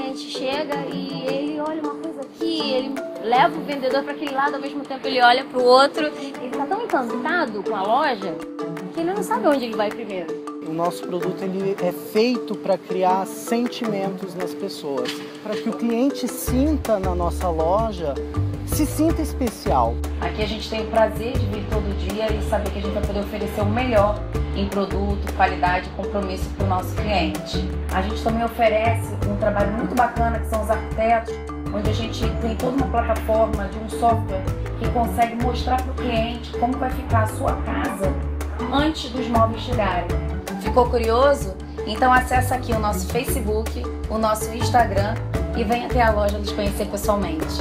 cliente chega e ele olha uma coisa aqui, ele leva o vendedor para aquele lado, ao mesmo tempo ele olha para o outro. Ele está tão encantado com a loja que ele não sabe onde ele vai primeiro. O nosso produto ele é feito para criar sentimentos nas pessoas, para que o cliente sinta na nossa loja, se sinta especial. Aqui a gente tem o prazer de vir todo dia e saber que a gente vai poder oferecer o melhor em produto, qualidade e compromisso para o nosso cliente. A gente também oferece um trabalho muito bacana que são os arquitetos, onde a gente tem toda uma plataforma de um software que consegue mostrar para o cliente como vai ficar a sua casa antes dos móveis chegarem. Ficou curioso? Então acessa aqui o nosso Facebook, o nosso Instagram e venha até a loja nos conhecer pessoalmente.